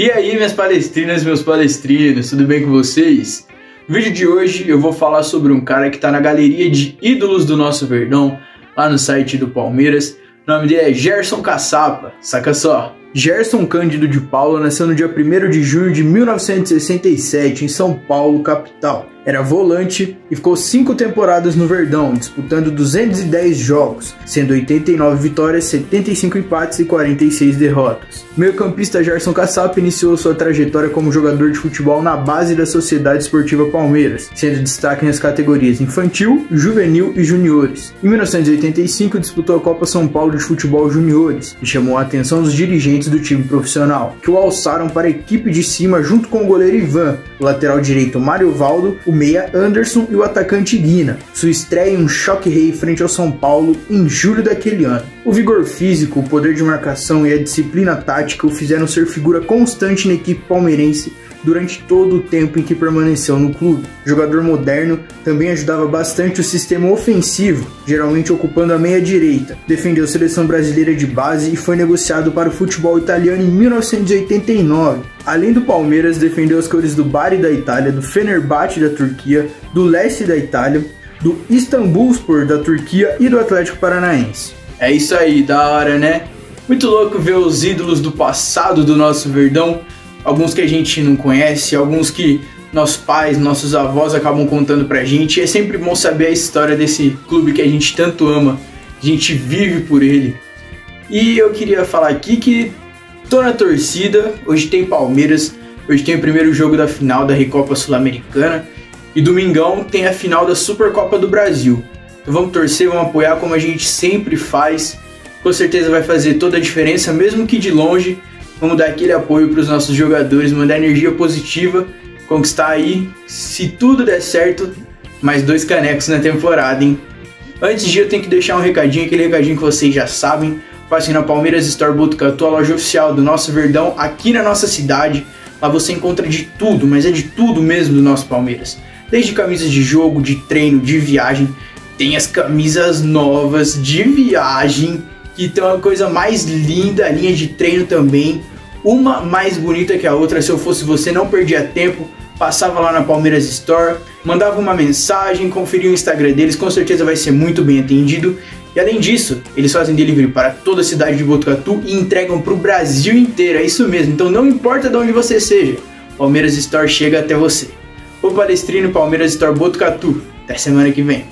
E aí, minhas palestrinas, meus palestrinos, tudo bem com vocês? No vídeo de hoje eu vou falar sobre um cara que está na galeria de ídolos do nosso Verdão, lá no site do Palmeiras. O nome dele é Gerson Caçapa, saca só. Gerson Cândido de Paula nasceu no dia 1 de junho de 1967 em São Paulo, capital. Era volante e ficou cinco temporadas no Verdão, disputando 210 jogos, sendo 89 vitórias, 75 empates e 46 derrotas. Meio-campista Gerson Cassap iniciou sua trajetória como jogador de futebol na base da Sociedade Esportiva Palmeiras, sendo destaque nas categorias infantil, juvenil e juniores. Em 1985 disputou a Copa São Paulo de Futebol Juniores e chamou a atenção dos dirigentes do time profissional, que o alçaram para a equipe de cima junto com o goleiro Ivan, o lateral direito Mário Valdo, o meia Anderson e o atacante Guina. Sua estreia em um choque rei frente ao São Paulo em julho daquele ano. O vigor físico, o poder de marcação e a disciplina tática o fizeram ser figura constante na equipe palmeirense durante todo o tempo em que permaneceu no clube. Jogador moderno, também ajudava bastante o sistema ofensivo, geralmente ocupando a meia direita. Defendeu a seleção brasileira de base e foi negociado para o futebol italiano em 1989. Além do Palmeiras, defendeu as cores do Bari da Itália, do Fenerbahçe da Turquia, do Leste da Itália, do Istanbulspor da Turquia e do Atlético Paranaense. É isso aí, da hora, né? Muito louco ver os ídolos do passado do nosso Verdão alguns que a gente não conhece, alguns que nossos pais, nossos avós acabam contando pra gente. E é sempre bom saber a história desse clube que a gente tanto ama, a gente vive por ele. E eu queria falar aqui que tô na torcida, hoje tem Palmeiras, hoje tem o primeiro jogo da final da Recopa Sul-Americana e domingão tem a final da Supercopa do Brasil. Então vamos torcer, vamos apoiar como a gente sempre faz. Com certeza vai fazer toda a diferença, mesmo que de longe Vamos dar aquele apoio para os nossos jogadores, mandar energia positiva, conquistar aí, se tudo der certo, mais dois canecos na temporada, hein? Antes de eu tenho que deixar um recadinho, aquele recadinho que vocês já sabem. Passem na Palmeiras Store Botucatu, a loja oficial do nosso Verdão, aqui na nossa cidade. Lá você encontra de tudo, mas é de tudo mesmo do nosso Palmeiras. Desde camisas de jogo, de treino, de viagem. Tem as camisas novas de viagem, que tem uma coisa mais linda, a linha de treino também uma mais bonita que a outra. Se eu fosse você, não perdia tempo, passava lá na Palmeiras Store, mandava uma mensagem, conferia o Instagram deles, com certeza vai ser muito bem atendido. E além disso, eles fazem delivery para toda a cidade de Botucatu e entregam para o Brasil inteiro, é isso mesmo. Então não importa de onde você seja, Palmeiras Store chega até você. O Palestrino Palmeiras Store Botucatu. Até semana que vem.